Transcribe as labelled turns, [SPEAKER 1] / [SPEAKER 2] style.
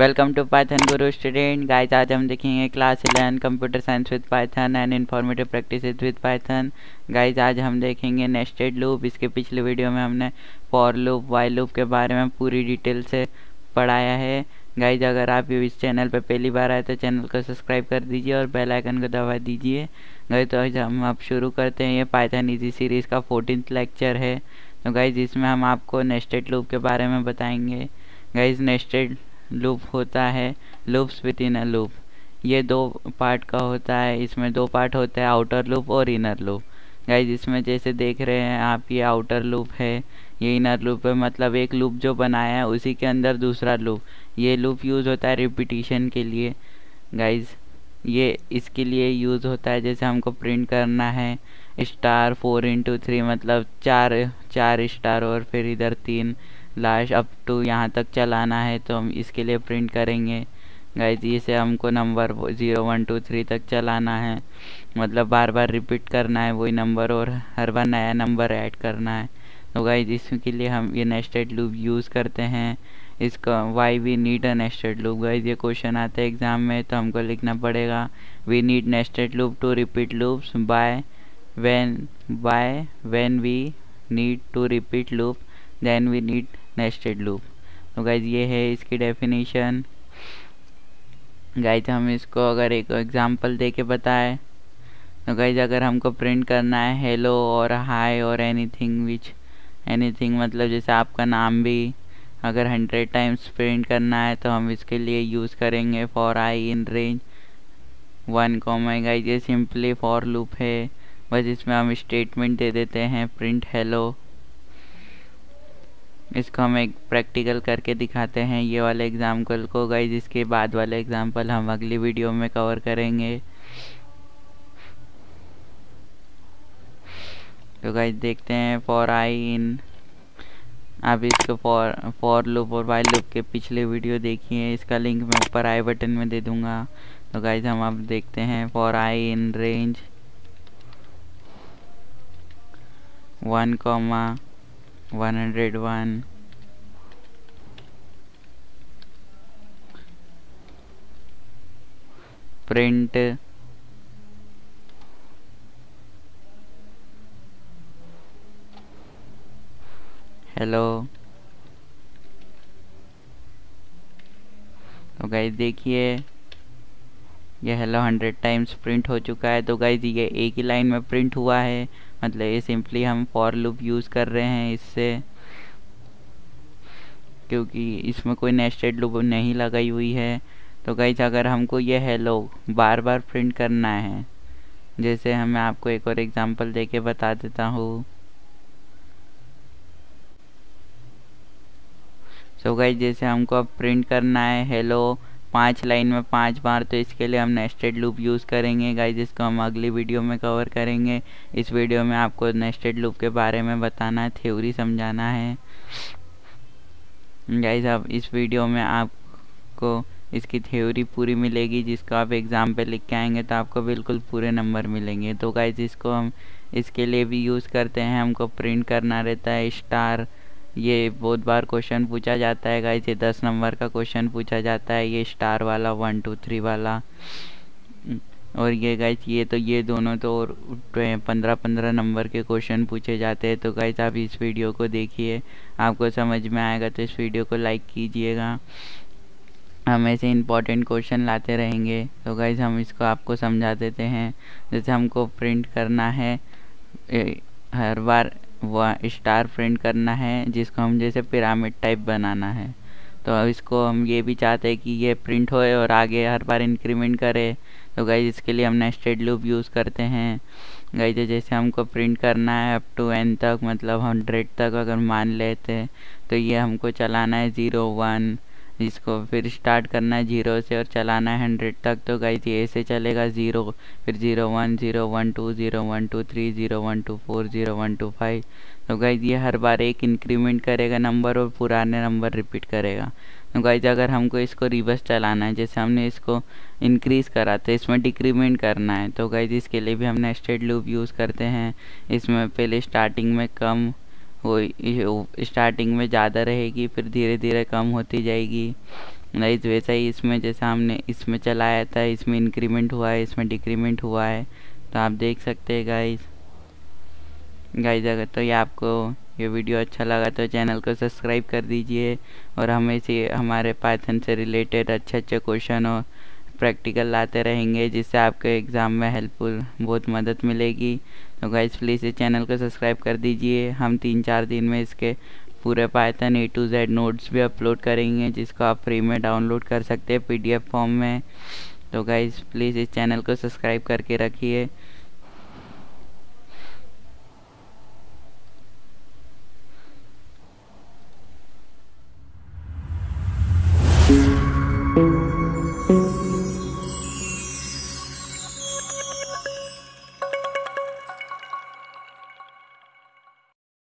[SPEAKER 1] Welcome to Python guru student guys आज हम देखेंगे class eleven computer science with Python and informative practice with Python guys आज हम देखेंगे नेस्टेड लूप इसके पिछले वीडियो में हमने फॉर लूप वाई लूप के बारे में पूरी डिटेल से पढ़ाया है। गाइज़ अगर आप इस चैनल पर पहली बार आए तो चैनल को सब्सक्राइब कर दीजिए और बेल आइकन को दबा दीजिए। गाइज़ तो आज हम अब शुरू करते हैं। ये पाइथन इजी सीरीज़ का फोर्टीन लेक्चर है। तो गाइज़ इसमें हम आपको नेस्टेड लूप के बारे में बताएँगे। गाइज़ नेस्टेड लूप होता है, loops within a loop ये दो पार्ट का होता है, इसमें दो पार्ट होता है आउटर लूप और इनर लूप गाइज़ इसमें जैसे देख रहे हैं आप, ये आउटर लूप है, ये इनर लूप है मतलब एक लूप जो बनाया है, उसी के अंदर दूसरा लूप ये लूप यूज़ होता है रिपीटिशन के लिए. गाइज़ ये इसके लिए यूज़ होता है, जैसे हमको प्रिंट करना है स्टार फोर इंटू थ्री मतलब चार चार स्टार और फिर इधर तीन. लास्ट अप टू यहाँ तक चलाना है तो हम इसके लिए प्रिंट करेंगे। गाइज़ इसे हमको number zero one two three तक चलाना है। मतलब बार बार रिपीट करना है वही नंबर और हर बार नया नंबर ऐड करना है। तो गाइज़ इसके लिए हम ये नेस्टेड लूप यूज़ करते हैं। इसका why we need a nested loop guys ये क्वेश्चन आता है एग्ज़ाम में तो हमको लिखना पड़ेगा। We need nested loop to repeat loops by when, by when we need to repeat loop, then we need nested loop. तो गाइज़ ये है इसकी डेफिनेशन गाइज़ हम इसको अगर एक एग्जांपल दे के बताएँ तो गाइज़ अगर हमको प्रिंट करना है हेलो और हाय और एनीथिंग विच एनीथिंग मतलब जैसे आपका नाम भी अगर हंड्रेड टाइम्स प्रिंट करना है तो हम इसके लिए यूज़ करेंगे for I in range one comma guys ये सिंपली फॉर लूप है। बस इसमें हम स्टेटमेंट दे देते हैं प्रिंट हेलो इसको हम एक प्रैक्टिकल करके दिखाते हैं। ये वाले एग्ज़ाम्पल को गाइज़ इसके बाद वाले एग्ज़ाम्पल हम अगली वीडियो में कवर करेंगे। तो गाइज़ देखते हैं फॉर आई इन आप इसको फॉर फॉर लूप और वाई लूप के पिछले वीडियो देखिए। इसका लिंक मैं ऊपर आई बटन में दे दूँगा। तो गाइज़ हम अब देखते हैं for I in range one comma one hundred one hello तो गाइज़ देखिए, ये हेलो हंड्रेड टाइम्स प्रिंट हो चुका है। तो गाइज़ ये एक ही लाइन में प्रिंट हुआ है। मतलब ये सिंपली हम फॉर लूप यूज़ कर रहे हैं इससे, क्योंकि इसमें कोई नेस्टेड लूप नहीं लगाई हुई है। तो गाइज़ अगर हमको ये हेलो बार बार प्रिंट करना है, जैसे हम आपको एक और एग्जांपल दे के बता देता हूँ। सो गाइज़ जैसे हमको अब प्रिंट करना है हेलो पाँच लाइन में पाँच बार तो इसके लिए हम नेस्टेड लूप यूज़ करेंगे। गाइज़ इसको हम अगली वीडियो में कवर करेंगे। इस वीडियो में आपको नेस्टेड लूप के बारे में बताना है थ्योरी समझाना है। गाइज़ अब इस वीडियो में आपको इसकी थ्योरी पूरी मिलेगी, जिसको आप एग्ज़ाम पे लिख के आएँगे तो आपको बिल्कुल पूरे नंबर मिलेंगे। तो गाइज़ इसको हम, इसके लिए भी यूज़ करते हैं। हमको प्रिंट करना रहता है स्टार ये बहुत बार क्वेश्चन पूछा जाता है गाइज़ ये दस नंबर का क्वेश्चन पूछा जाता है, ये स्टार वाला वन टू थ्री वाला. और ये गाइस ये तो ये दोनों तो और पंद्रह पंद्रह नंबर के क्वेश्चन पूछे जाते हैं. तो गाइस आप इस वीडियो को देखिए. आपको समझ में आएगा तो इस वीडियो को लाइक कीजिएगा. हम ऐसे इंपॉर्टेंट क्वेश्चन लाते रहेंगे. तो गाइज़ हम इसको आपको समझा देते हैं. जैसे हमको प्रिंट करना है हर बार वह स्टार प्रिंट करना है, जिसको हम जैसे पिरामिड टाइप बनाना है। तो अब इसको हम ये भी चाहते हैं कि ये प्रिंट होए और आगे हर बार इंक्रीमेंट करे। तो गाइज़ इसके लिए हम नेस्टेड लूप यूज़ करते हैं। गाइज़ जैसे हमको प्रिंट करना है अप टू एन तक मतलब हंड्रेड तक अगर मान लेते तो ये हमको चलाना है ज़ीरो वन इसको फिर स्टार्ट करना है ज़ीरो से और चलाना है हंड्रेड तक। तो गाइज़ ये ऐसे चलेगा ज़ीरो फिर zero one zero one two zero one two three zero one two four zero one two five तो गाइज़ ये हर बार एक इंक्रीमेंट करेगा नंबर और पुराने नंबर रिपीट करेगा। तो गाइज़ अगर हमको इसको रिवर्स चलाना है, जैसे हमने इसको इंक्रीज़ करा तो इसमें डिक्रीमेंट करना है। तो गाइज़ इसके लिए भी हम नेस्टेड लूप यूज़ करते हैं। इसमें पहले स्टार्टिंग में कम वो स्टार्टिंग में ज़्यादा रहेगी, फिर धीरे धीरे कम होती जाएगी। गाइज़ वैसा ही इसमें जैसा हमने इसमें चलाया था, इसमें इंक्रीमेंट हुआ है, इसमें डिक्रीमेंट हुआ है। तो आप देख सकते हैं गाइज़ गाइज़ अगर तो ये आपको ये वीडियो अच्छा लगा तो चैनल को सब्सक्राइब कर दीजिए और हमें से हमारे पाइथन से रिलेटेड अच्छे अच्छे क्वेश्चन और प्रैक्टिकल लाते रहेंगे, जिससे आपके एग्ज़ाम में हेल्पफुल बहुत मदद मिलेगी। तो गाइज़ प्लीज़ इस चैनल को सब्सक्राइब कर दीजिए। हम तीन चार दिन में इसके पूरे Python A to Z notes भी अपलोड करेंगे, जिसको आप फ्री में डाउनलोड कर सकते हैं पीडीएफ फॉर्म में। तो गाइज़ प्लीज़ इस चैनल को सब्सक्राइब करके रखिए।